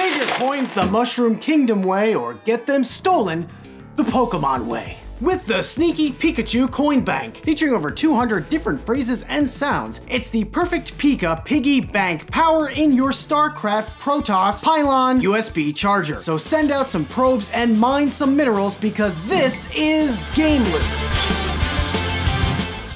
Save your coins the Mushroom Kingdom way or get them stolen the Pokemon way. With the Sneaky Pikachu Coin Bank, featuring over 200 different phrases and sounds, it's the perfect Pika Piggy Bank power in your StarCraft Protoss Pylon USB charger. So send out some probes and mine some minerals because this is Game LÜT.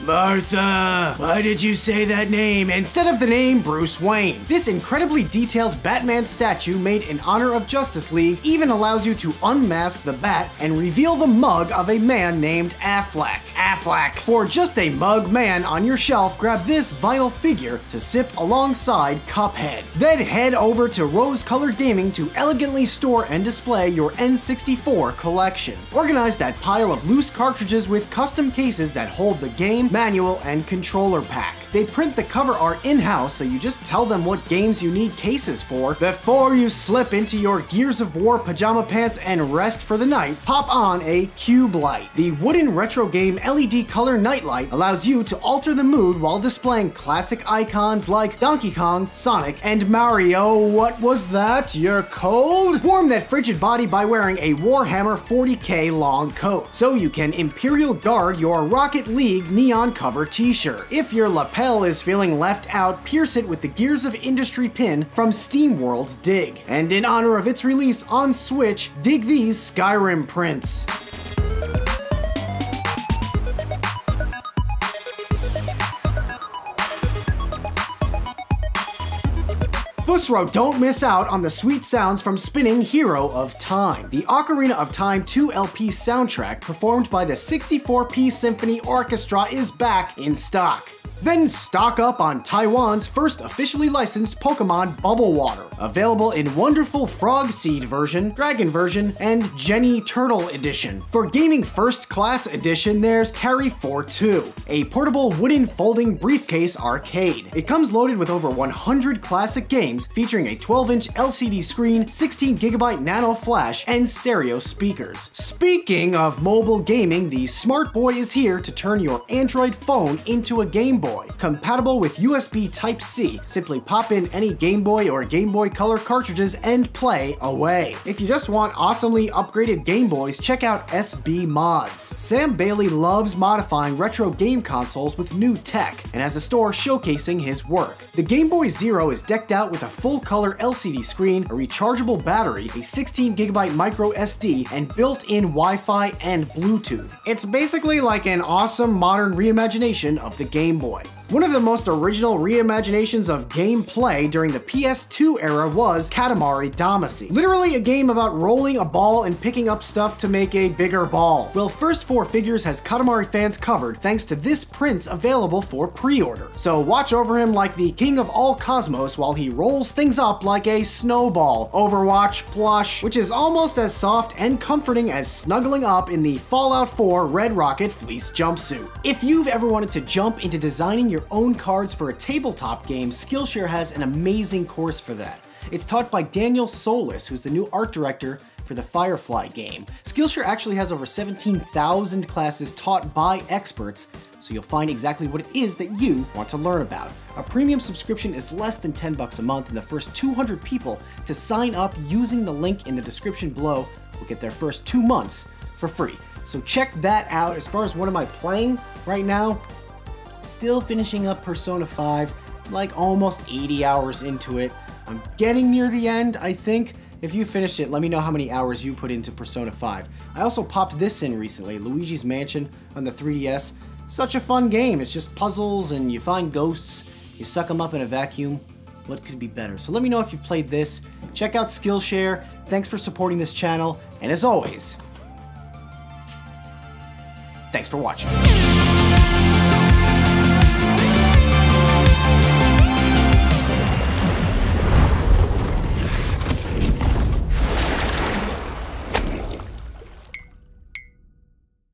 Martha, why did you say that name instead of the name Bruce Wayne? This incredibly detailed Batman statue made in honor of Justice League even allows you to unmask the bat and reveal the mug of a man named Affleck. Affleck. For just a Mugman on your shelf, grab this vinyl figure to sip alongside Cuphead. Then head over to Rose Colored Gaming to elegantly store and display your N64 collection. Organize that pile of loose cartridges with custom cases that hold the game, manual, and controller pack. They print the cover art in-house, so you just tell them what games you need cases for. Before you slip into your Gears of War pajama pants and rest for the night, pop on a Cube Light. The wooden retro game LED color nightlight allows you to alter the mood while displaying classic icons like Donkey Kong, Sonic, and Mario. What was that? You're cold? Warm that frigid body by wearing a Warhammer 40k long coat, so you can Imperial Guard your Rocket League neon cover t-shirt. If you're your lapel is feeling left out, pierce it with the Gears of Industry pin from SteamWorld's Dig. And in honor of its release on Switch, dig these Skyrim prints. Fusro, don't miss out on the sweet sounds from spinning Hero of Time. The Ocarina of Time 2 LP soundtrack performed by the 64-piece symphony orchestra is back in stock. Then stock up on Taiwan's first officially licensed Pokemon Bubble Water, available in wonderful Frog Seed version, Dragon version, and Jenny Turtle edition. For Gaming First Class edition, there's Carry 4-2, a portable wooden folding briefcase arcade. It comes loaded with over 100 classic games featuring a 12-inch LCD screen, 16GB nano flash, and stereo speakers. Speaking of mobile gaming, the Smart Boy is here to turn your Android phone into a Game Boy Boy. Compatible with USB Type-C, simply pop in any Game Boy or Game Boy Color cartridges and play away. If you just want awesomely upgraded Game Boys, check out SB Mods. Sam Bailey loves modifying retro game consoles with new tech and has a store showcasing his work. The Game Boy Zero is decked out with a full-color LCD screen, a rechargeable battery, a 16GB micro SD, and built-in Wi-Fi and Bluetooth. It's basically like an awesome modern reimagination of the Game Boy. Bye. One of the most original reimaginations of gameplay during the PS2 era was Katamari Damacy. Literally a game about rolling a ball and picking up stuff to make a bigger ball. Well, First Four Figures has Katamari fans covered thanks to this prince available for pre-order. So watch over him like the king of all cosmos while he rolls things up like a snowball. Overwatch plush, which is almost as soft and comforting as snuggling up in the Fallout 4 Red Rocket fleece jumpsuit. If you've ever wanted to jump into designing your own cards for a tabletop game, Skillshare has an amazing course for that. It's taught by Daniel Solis, who's the new art director for the Firefly game. Skillshare actually has over 17,000 classes taught by experts, so you'll find exactly what it is that you want to learn about. A premium subscription is less than 10 bucks a month, and the first 200 people to sign up using the link in the description below will get their first two months for free. So check that out. As far as what am I playing right now, Still finishing up Persona 5, like almost 80 hours into it. I'm getting near the end, I think. If you finished it, let me know how many hours you put into Persona 5. I also popped this in recently, Luigi's Mansion on the 3DS. Such a fun game. It's just puzzles and you find ghosts, you suck them up in a vacuum. What could be better? So let me know if you've played this. Check out Skillshare. Thanks for supporting this channel. And as always, thanks for watching.